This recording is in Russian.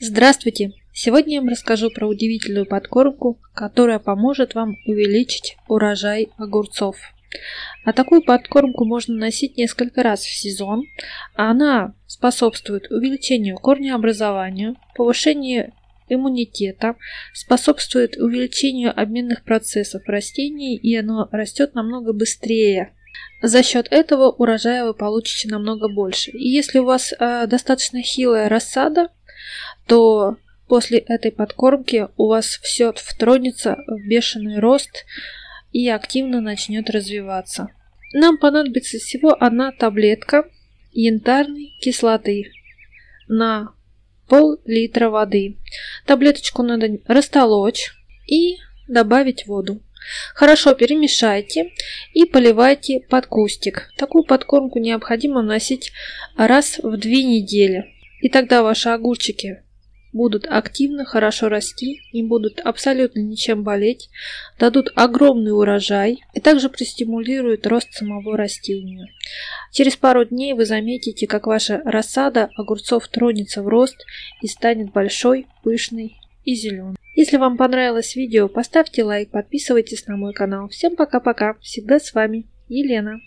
Здравствуйте! Сегодня я вам расскажу про удивительную подкормку, которая поможет вам увеличить урожай огурцов. А такую подкормку можно носить несколько раз в сезон. Она способствует увеличению корнеобразования, повышению иммунитета, способствует увеличению обменных процессов растений и оно растет намного быстрее. За счет этого урожая вы получите намного больше. И если у вас э, достаточно хилая рассада, то после этой подкормки у вас все втронется в бешеный рост и активно начнет развиваться. Нам понадобится всего одна таблетка янтарной кислоты на пол-литра воды. Таблеточку надо растолочь и добавить воду. Хорошо перемешайте и поливайте под кустик. Такую подкормку необходимо вносить раз в две недели. И тогда ваши огурчики будут активно хорошо расти, не будут абсолютно ничем болеть, дадут огромный урожай и также простимулируют рост самого растения. Через пару дней вы заметите, как ваша рассада огурцов тронется в рост и станет большой, пышной и зеленой. Если вам понравилось видео, поставьте лайк, подписывайтесь на мой канал. Всем пока-пока, всегда с вами Елена.